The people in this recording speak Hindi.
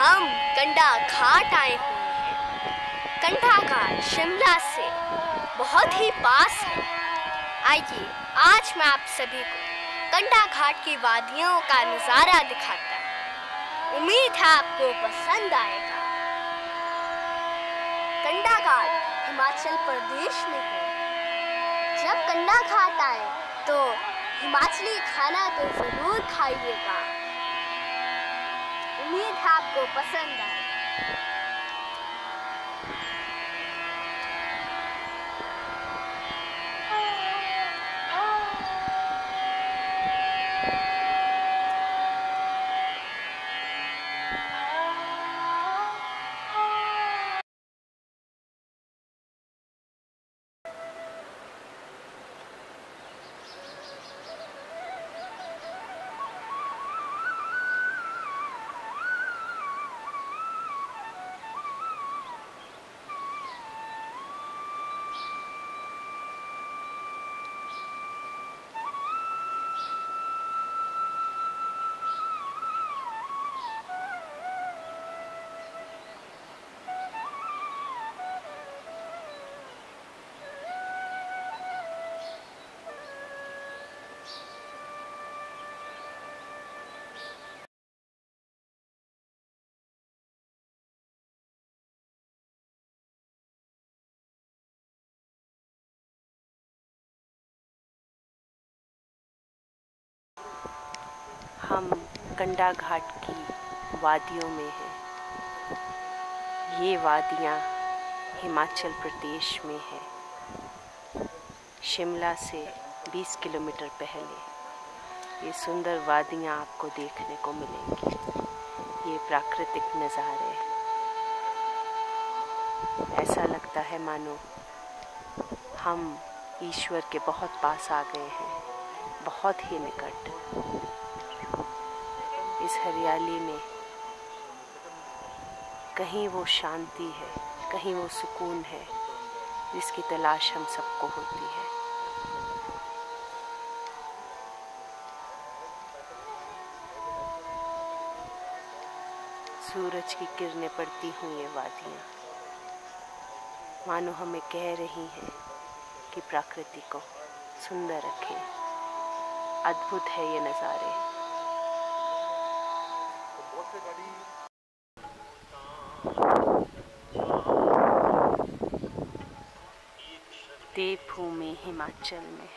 हम कंडा घाट आए हुए हैं। कंडा घाट शिमला से बहुत ही पास है। आइए, आज मैं आप सभी को कंडा घाट की वादियों का नज़ारा दिखाता हूँ। उम्मीद है आपको पसंद आएगा। कंडा घाट हिमाचल प्रदेश में है। जब कंडा घाट आए तो हिमाचली खाना तो ज़रूर खाइएगा। उम्मीद है आपको पसंद आए। हम कंडा घाट की वादियों में हैं। ये वादियाँ हिमाचल प्रदेश में है। शिमला से 20 किलोमीटर पहले ये सुंदर वादियाँ आपको देखने को मिलेंगी। ये प्राकृतिक नज़ारे ऐसा लगता है मानो हम ईश्वर के बहुत पास आ गए हैं। बहुत ही निकट। इस हरियाली में कहीं वो शांति है, कहीं वो सुकून है, जिसकी तलाश हम सबको होती है। सूरज की किरणें पड़ती हुई ये वादियाँ। मानो हमें कह रही हैं कि प्रकृति को सुंदर रखें। अद्भुत है ये नज़ारे। देवभूमि हिमाचल में।